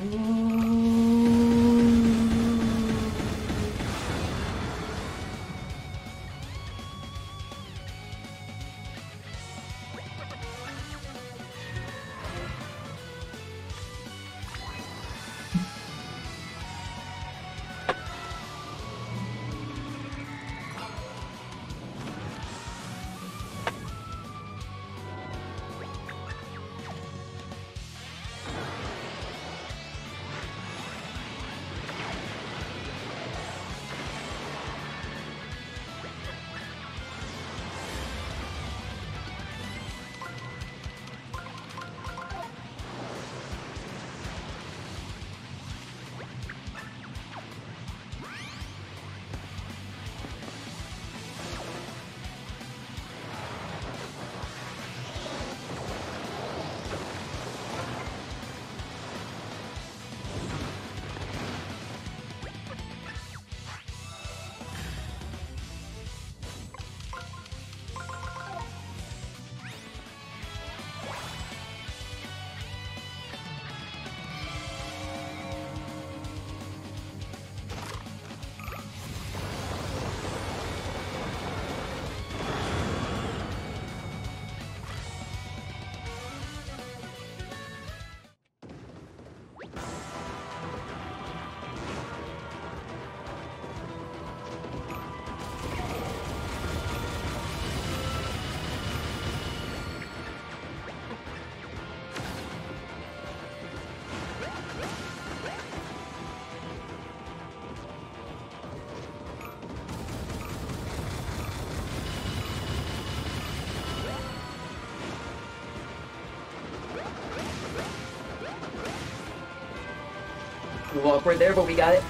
mm We'll walk right there, but we got it.